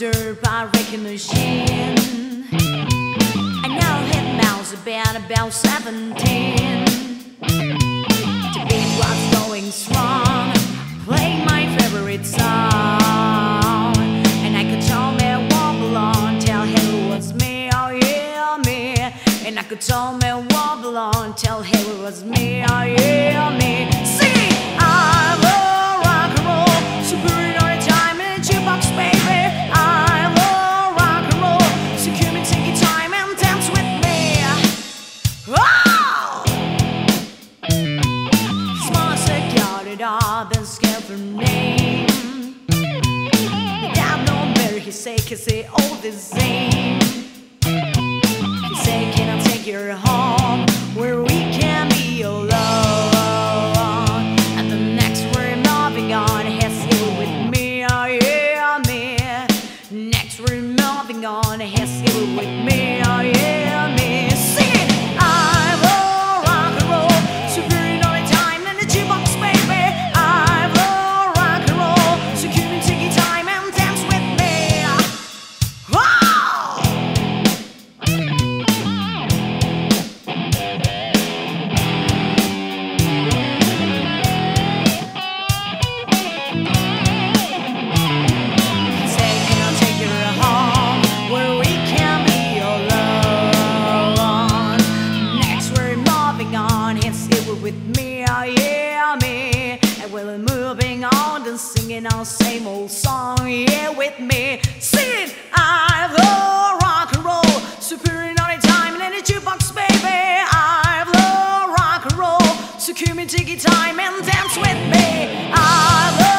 dirt by wrecking machine. I now have mouse about about 17. To be what's going strong, play my favorite song. And I could tell me wobble on, tell him it me, oh yeah, me. And I could tell me wobble on, tell him it me, oh yeah, me. Security up and scared for name. Without no matter, he say, he say all the same. He say, can I take you home were with me, oh yeah, oh me. And we're moving on and singing our same old song, yeah, with me. Sing, I've the rock and roll, superiority time and energy box, baby. I love rock and roll, security time and dance with me. I love.